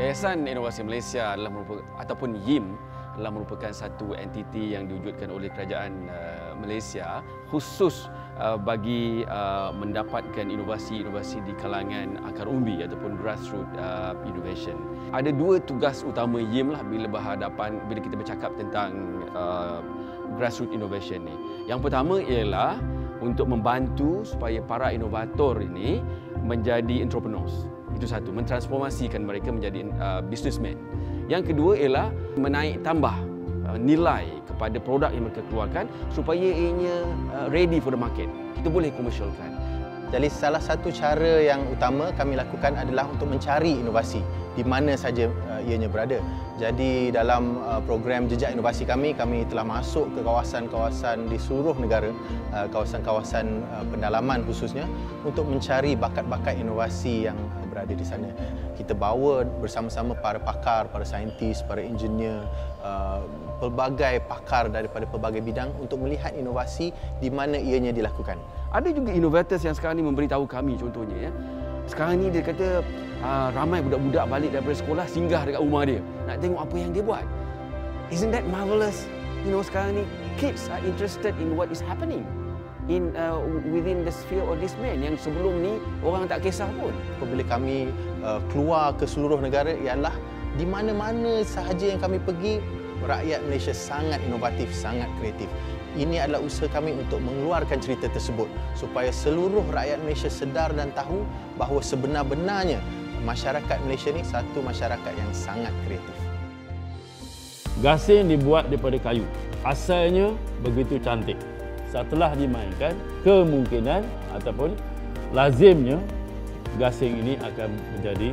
Yayasan Inovasi Malaysia adalah merupakan ataupun YIM adalah merupakan satu entiti yang diwujudkan oleh kerajaan uh, Malaysia khusus uh, bagi uh, mendapatkan inovasi-inovasi di kalangan akar umbi ataupun grassroots uh, innovation. Ada dua tugas utama YIM lah bila berhadapan bila kita bercakap tentang uh, grassroots innovation ni. Yang pertama ialah untuk membantu supaya para inovator ini menjadi entrepreneurs. Itu satu, mentransformasikan mereka menjadi uh, businessman. Yang kedua ialah menaik tambah uh, nilai kepada produk yang mereka keluarkan supaya ianya uh, ready for the market. Kita boleh komersialkan. Jadi salah satu cara yang utama kami lakukan adalah untuk mencari inovasi di mana saja uh, ianya berada. Jadi dalam uh, program jejak inovasi kami, kami telah masuk ke kawasan-kawasan di seluruh negara, uh, kawasan-kawasan pendalaman khususnya untuk mencari bakat-bakat inovasi yang berada di sana. Kita bawa bersama-sama para pakar, para saintis, para engineer, pelbagai pakar daripada pelbagai bidang untuk melihat inovasi di mana ianya dilakukan. Ada juga innovators yang sekarang ni memberitahu kami contohnya ya. Sekarang ni dia kata uh, ramai budak-budak balik daripada sekolah singgah dekat rumah dia nak tengok apa yang dia buat. Isn't that marvelous? You know sekarang ni kids are interested in what is happening in uh, within the sphere of this man yang sebelum ni orang tak kisah pun. Apabila kami uh, keluar ke seluruh negara ialah di mana-mana sahaja yang kami pergi rakyat Malaysia sangat inovatif, sangat kreatif. Ini adalah usaha kami untuk mengeluarkan cerita tersebut supaya seluruh rakyat Malaysia sedar dan tahu bahawa sebenar-benarnya masyarakat Malaysia ni satu masyarakat yang sangat kreatif. Gasing dibuat daripada kayu. Asalnya begitu cantik. Setelah dimainkan, kemungkinan ataupun lazimnya gasing ini akan menjadi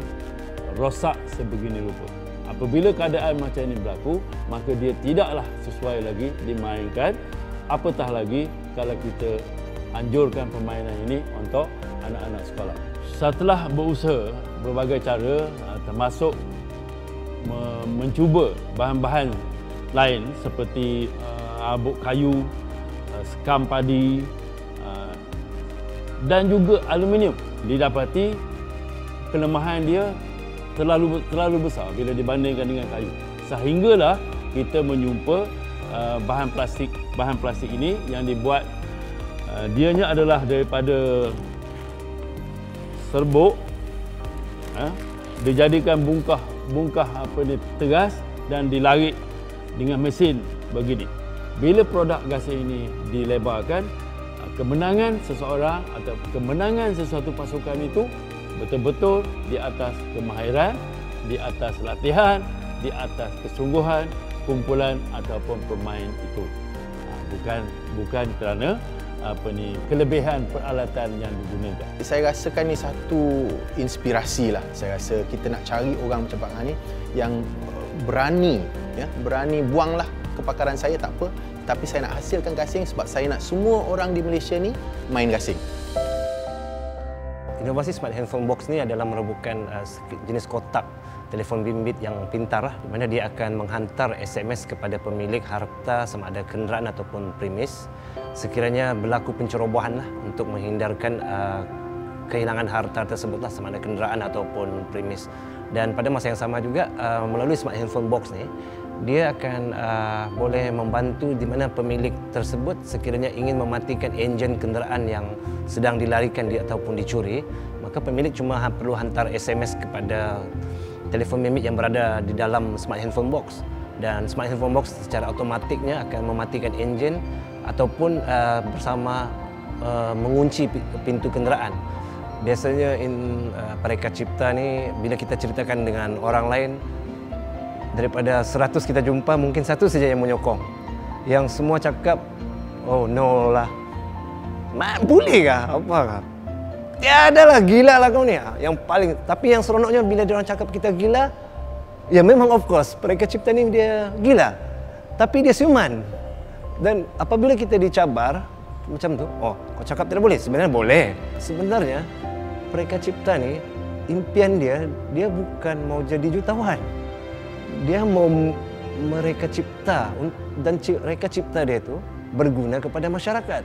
rosak sebegini rupa. Apabila keadaan macam ini berlaku, maka dia tidaklah sesuai lagi dimainkan apatah lagi kalau kita anjurkan permainan ini untuk anak-anak sekolah. Setelah berusaha berbagai cara ah, termasuk mencuba bahan-bahan lain seperti uh, abuk kayu, uh, sekam padi dan juga aluminium didapati kelemahan dia terlalu terlalu besar bila dibandingkan dengan kayu. Sehinggalah kita menjumpa uh, bahan plastik bahan plastik ini yang dibuat uh, dianya adalah daripada serbuk uh, dijadikan bungkah bungkah apa ni tegas dan dilarik dengan mesin begini bila produk gasing ini dilebarkan uh, kemenangan seseorang atau kemenangan sesuatu pasukan itu betul-betul di atas kemahiran, di atas latihan, di atas kesungguhan kumpulan ataupun pemain itu bukan bukan kerana apa ni kelebihan peralatan yang digunakan. Saya rasakan ni satu inspirasi lah. Saya rasa kita nak cari orang macam Pak Ngani yang berani ya, berani buanglah kepakaran saya tak apa, tapi saya nak hasilkan gasing sebab saya nak semua orang di Malaysia ni main gasing. Inovasi smart handphone box ni adalah merupakan uh, jenis kotak telefon bimbit yang pintar lah, di mana dia akan menghantar SMS kepada pemilik harta sama ada kenderaan ataupun premis. Sekiranya berlaku pencerobohan lah untuk menghindarkan uh, kehilangan harta tersebut lah sama ada kenderaan ataupun premis. Dan pada masa yang sama juga uh, melalui smart handphone box ni dia akan uh, boleh membantu di mana pemilik tersebut sekiranya ingin mematikan enjin kenderaan yang sedang dilarikan di, ataupun dicuri maka pemilik cuma ha-, perlu hantar SMS kepada telefon bimbit yang berada di dalam smart handphone box dan smart handphone box secara automatiknya akan mematikan enjin ataupun uh, bersama uh, mengunci pintu kenderaan. Biasanya in uh, Pareka Cipta ni bila kita ceritakan dengan orang lain daripada 100 kita jumpa mungkin satu saja yang menyokong. Yang semua cakap oh no lah. Mak boleh kah? Apa kah? Tiada lah gila lah kau ni. Yang paling tapi yang seronoknya bila dia orang cakap kita gila, ya memang of course mereka cipta ni dia gila. Tapi dia siuman. Dan apabila kita dicabar macam tu, oh kau cakap tidak boleh. Sebenarnya boleh. Sebenarnya mereka cipta ni impian dia dia bukan mau jadi jutawan. Dia mau mereka cipta dan mereka cipta dia tu berguna kepada masyarakat.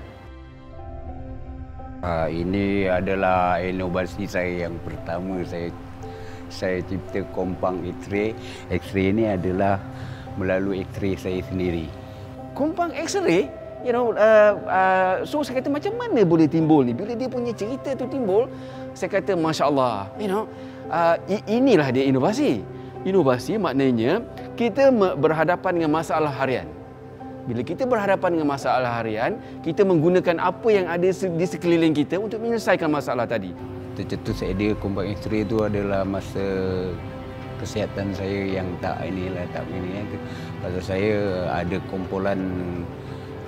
Uh, ini adalah inovasi saya yang pertama saya saya cipta kompang X-ray. X-ray ini adalah melalui X-ray saya sendiri. Kompang X-ray, you know, uh, uh, so saya kata macam mana boleh timbul ni? Bila dia punya cerita tu timbul, saya kata Masya Allah, you know, uh, inilah dia inovasi. Inovasi maknanya kita berhadapan dengan masalah harian. Bila kita berhadapan dengan masalah harian, kita menggunakan apa yang ada di sekeliling kita untuk menyelesaikan masalah tadi. Tercetus idea kompang X-ray itu adalah masa kesihatan saya yang tak inilah tak ini ya. Pasal saya ada kumpulan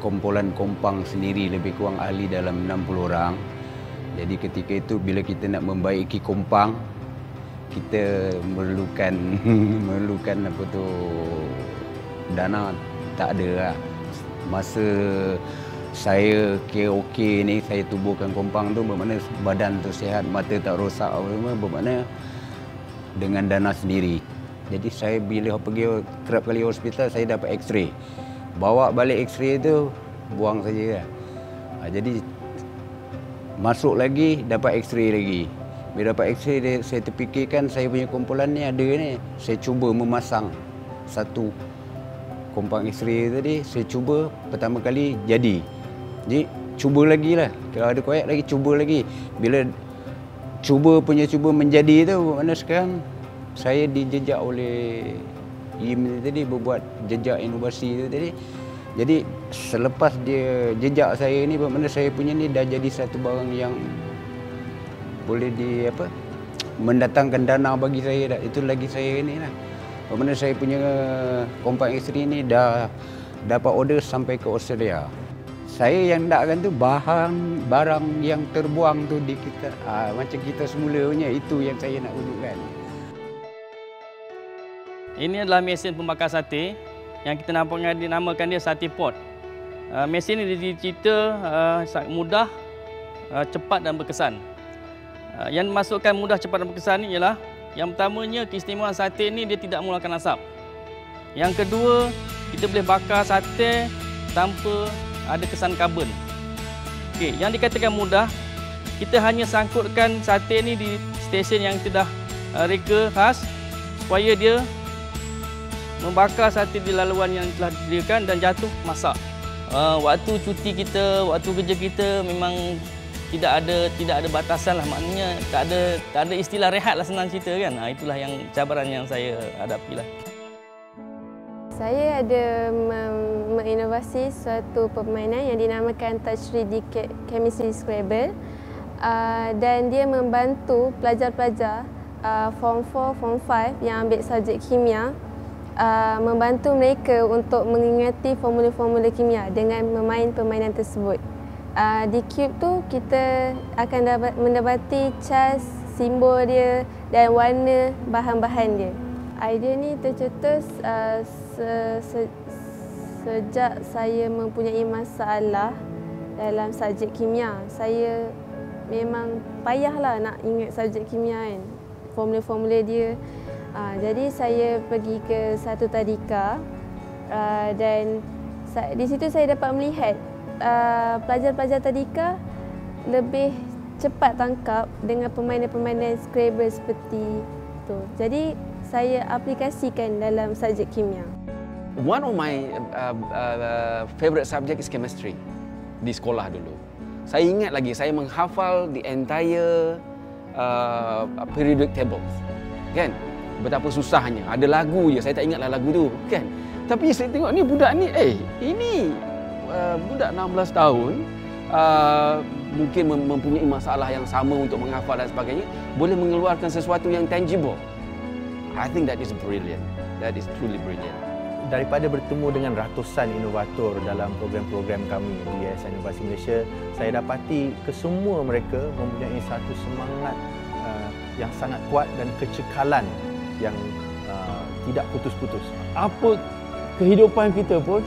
kumpulan kompang sendiri lebih kurang ahli dalam 60 orang. Jadi ketika itu bila kita nak membaiki kompang kita memerlukan memerlukan apa tu dana tak ada lah. Masa saya okey ni saya tubuhkan kompang tu bermakna badan tu sihat mata tak rosak apa semua bermakna dengan dana sendiri. Jadi saya bila pergi kerap kali hospital saya dapat x-ray. Bawa balik x-ray tu buang saja kan. Ha, jadi masuk lagi dapat x-ray lagi. Bila dapat x-ray saya terfikirkan saya punya kumpulan ni ada ni. Saya cuba memasang satu kompang x-ray tadi saya cuba pertama kali jadi. Jadi cuba lagi lah. Kalau ada koyak lagi cuba lagi. Bila cuba punya cuba menjadi tu mana sekarang saya dijejak oleh IM tadi berbuat jejak inovasi tu tadi jadi selepas dia jejak saya ni bermakna saya punya ni dah jadi satu barang yang boleh di apa mendatangkan dana bagi saya dah itu lagi saya ni lah bermakna saya punya kompak isteri ni dah dapat order sampai ke Australia saya yang nakkan tu bahan barang yang terbuang tu di kita ha, macam kita semula punya itu yang saya nak tunjukkan. Ini adalah mesin pembakar sate yang kita nampaknya dinamakan dia sate pot. Uh, mesin ini dicerita uh, sangat mudah, uh, cepat dan berkesan. Uh, yang dimasukkan mudah, cepat dan berkesan ini ialah yang pertamanya keistimewaan sate ini dia tidak mengeluarkan asap. Yang kedua, kita boleh bakar sate tanpa ada kesan karbon. Okey, yang dikatakan mudah, kita hanya sangkutkan sate ni di stesen yang kita dah uh, reka khas supaya dia membakar sate di laluan yang telah disediakan dan jatuh masak. Uh, waktu cuti kita, waktu kerja kita memang tidak ada tidak ada batasan lah maknanya tak ada tak ada istilah rehat lah senang cerita kan. Ha, itulah yang cabaran yang saya hadapi lah. Saya ada menginovasi suatu permainan yang dinamakan Touch 3D Chemistry Scrabble uh, dan dia membantu pelajar-pelajar uh, Form 4, Form 5 yang ambil subjek kimia uh, membantu mereka untuk mengingati formula-formula kimia dengan memain permainan tersebut. Uh, di cube tu kita akan dapat mendapati cas, simbol dia dan warna bahan-bahan dia. Idea ni tercetus uh, se, se, sejak saya mempunyai masalah dalam subjek kimia. Saya memang payahlah nak ingat subjek kimia kan. Formula-formula dia. Uh, jadi saya pergi ke satu tadika uh, dan di situ saya dapat melihat uh, pelajar-pelajar tadika lebih cepat tangkap dengan permainan-permainan Scrabble seperti itu. Jadi saya aplikasikan dalam subjek kimia. One of my uh, uh, favorite subject is chemistry di sekolah dulu. Saya ingat lagi saya menghafal the entire uh, periodic tables. Kan? Betapa susahnya. Ada lagu je, saya tak ingatlah lagu tu, kan? Tapi saya tengok ni budak ni, eh, ini uh, budak 16 tahun uh, mungkin mempunyai masalah yang sama untuk menghafal dan sebagainya, boleh mengeluarkan sesuatu yang tangible. I think that is brilliant. That is truly brilliant. Daripada bertemu dengan ratusan inovator dalam program-program kami di Yayasan Inovasi Malaysia, saya dapati kesemua mereka mempunyai satu semangat uh, yang sangat kuat dan kecekalan yang uh, tidak putus-putus. Apa kehidupan kita pun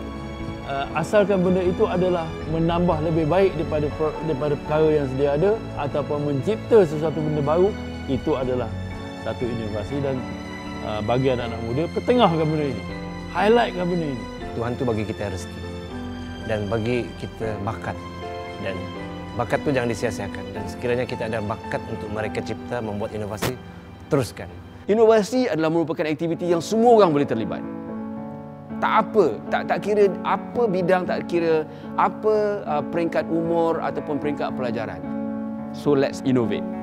uh, asalkan benda itu adalah menambah lebih baik daripada daripada perkara yang sedia ada ataupun mencipta sesuatu benda baru itu adalah satu inovasi dan Ah, bagi anak-anak muda pertengahkan benda ini highlightkan benda ini Tuhan tu bagi kita rezeki dan bagi kita bakat dan bakat tu jangan disia-siakan dan sekiranya kita ada bakat untuk mereka cipta membuat inovasi teruskan Inovasi adalah merupakan aktiviti yang semua orang boleh terlibat. Tak apa, tak tak kira apa bidang, tak kira apa uh, peringkat umur ataupun peringkat pelajaran. So let's innovate.